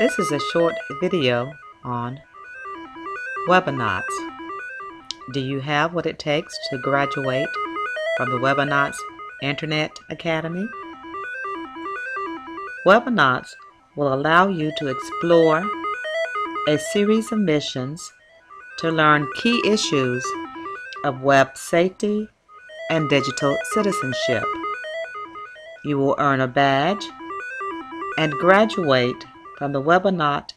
This is a short video on Webonauts. Do you have what it takes to graduate from the Webonauts Internet Academy? Webonauts will allow you to explore a series of missions to learn key issues of web safety and digital citizenship. You will earn a badge and graduate from the Webonauts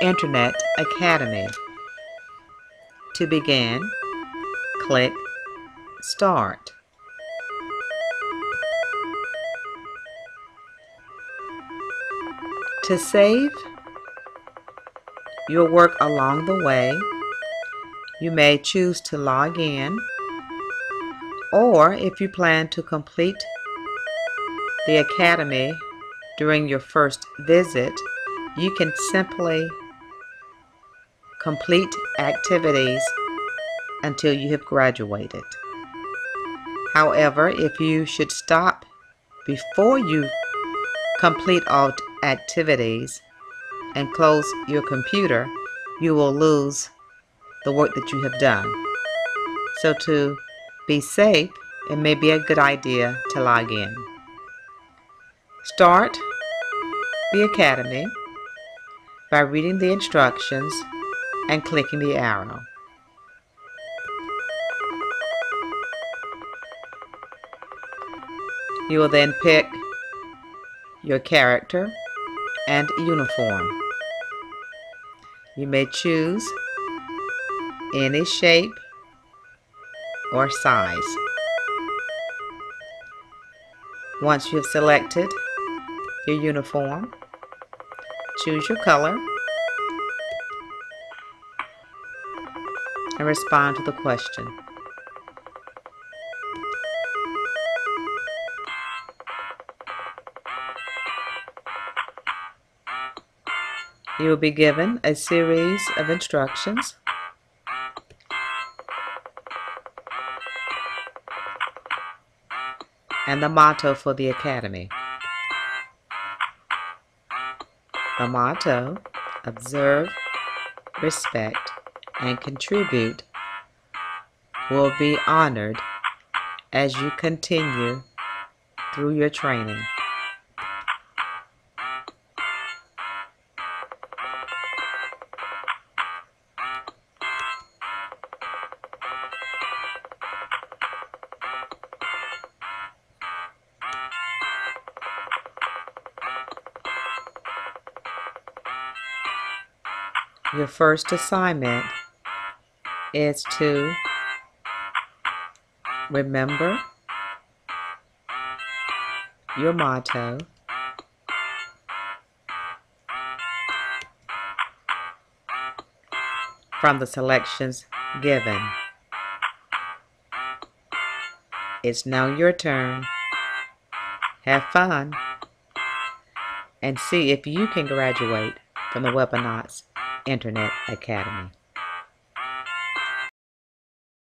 Internet Academy. To begin, click Start. To save your work along the way, you may choose to log in, or if you plan to complete the Academy during your first visit, you can simply complete activities until you have graduated. However, if you should stop before you complete all activities and close your computer, you will lose the work that you have done. So to be safe, it may be a good idea to log in. Start the Academy by reading the instructions and clicking the arrow. You will then pick your character and uniform. You may choose any shape or size. Once you have selected your uniform, choose your color, and respond to the question. You will be given a series of instructions. And the motto for the Academy. The motto, observe, respect, and contribute will be honored as you continue through your training. Your first assignment is to remember your motto from the selections given. It's now your turn. Have fun and see if you can graduate from the Webonauts Internet Academy.